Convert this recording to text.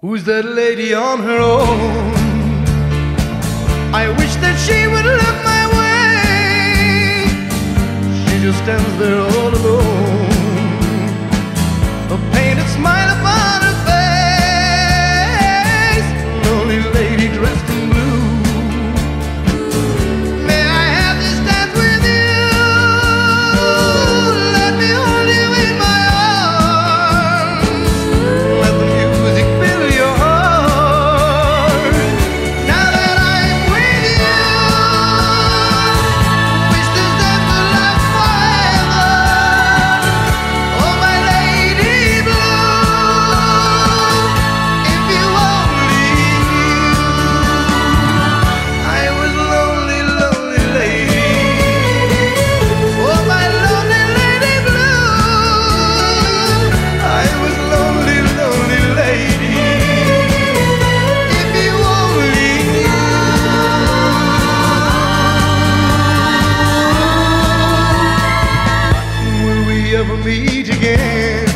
Who's that lady on her own? I wish that she would look my way. She just stands there all alone, a painted smile upon her again.